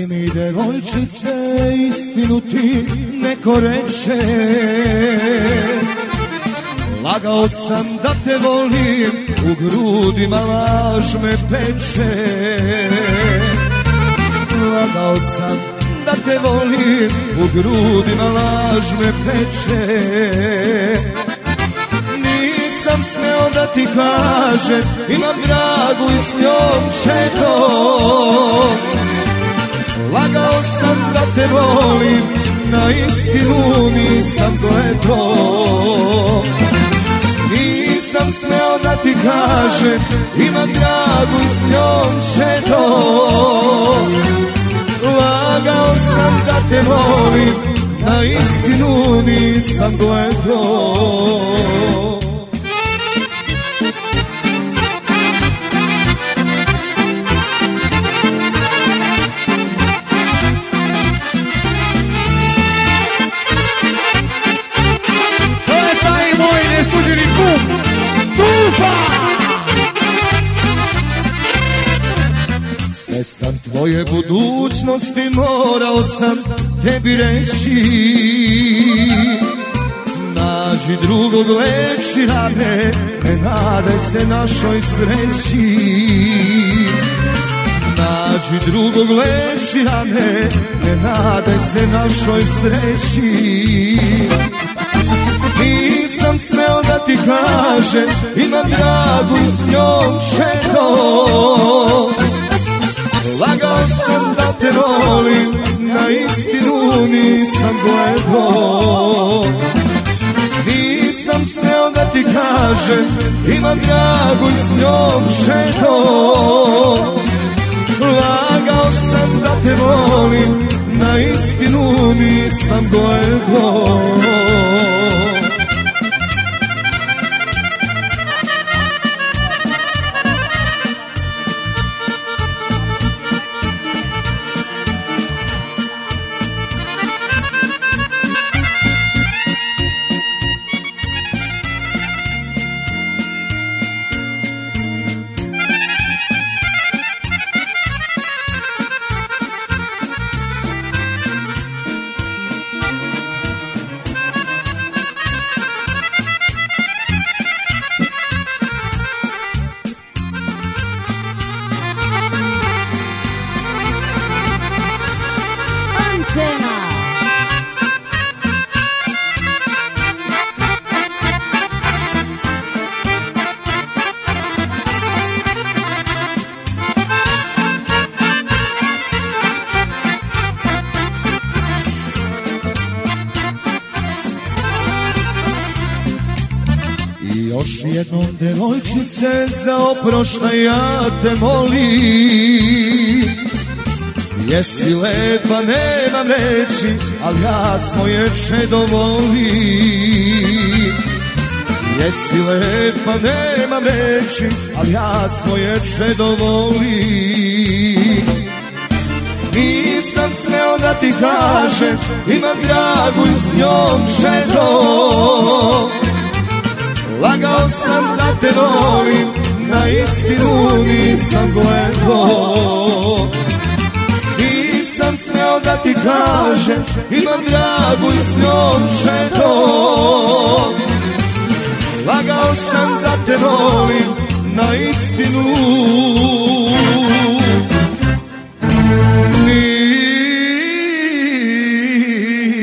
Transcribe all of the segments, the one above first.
I devojčice istinu ti neko reče. Lagao sam da te volim, u grudima laž me peče. Lagao sam da te volim, u grudima laž me peče. Nisam smeo da ti kažem, imam dragu i s njom četo ti kažem, imam dragu s njom četo Lagao sam da te volim, na istinu nisam gledao Svestan tvoje budućnosti morao sam tebi reći. Nađi drugog lepši rade, ne nadaj se našoj sreći. Nađi drugog lepši rade, ne nadaj se našoj sreći. Nisam smeo da ti kažem, imam dragu s njom čekao Lagao sam da te volim, na istinu nisam gledao. Nisam smeo da ti kažem, imam dragu i s njom šetao Lagao sam da te volim, na istinu nisam gledao Još jednom devojčice za oprošta ja te molim Jesi lepa, nemam reći, ali ja svoje čedo volim Jesi lepa, nemam reći, ali ja svoje čedo volim Nisam smeo da ti kažem, imam dragu i s njom čedo. Lagao sam da te volim, na istinu nisam gledao smeo da ti kažem, imam dragu i s njom četo Lagao sam da te volim, na istinu.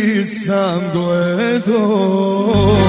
Nisam gledao